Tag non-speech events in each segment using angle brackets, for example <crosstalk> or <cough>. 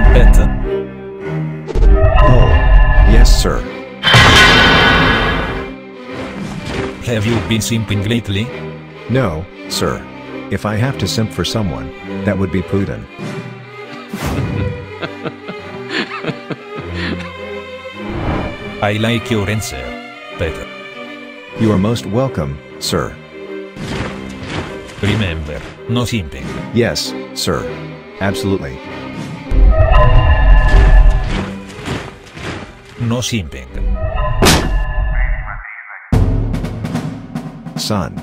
pet? Oh. Yes, sir. Have you been simping lately? No, sir. If I have to simp for someone, that would be Putin. I like your answer, better. You are most welcome, sir. Remember, no simping. Yes, sir. Absolutely. No simping. Son,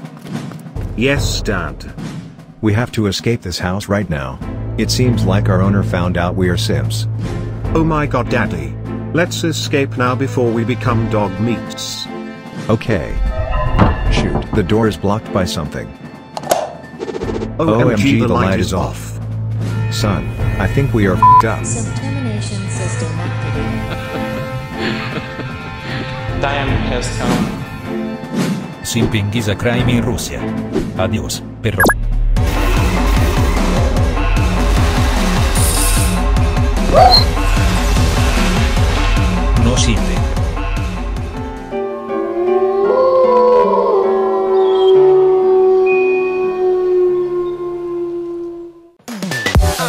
Yes, Dad. we have to escape this house right now. It seems like our owner found out we are simps. Oh my god, Daddy. Let's escape now before we become dog meats. Okay. Shoot, the door is blocked by something. OMG, the, light, is off. Son, I think we are f***ed up. Subtermination system activated. <laughs> Time has come. Simping is a crime in Russia. Adios, perro.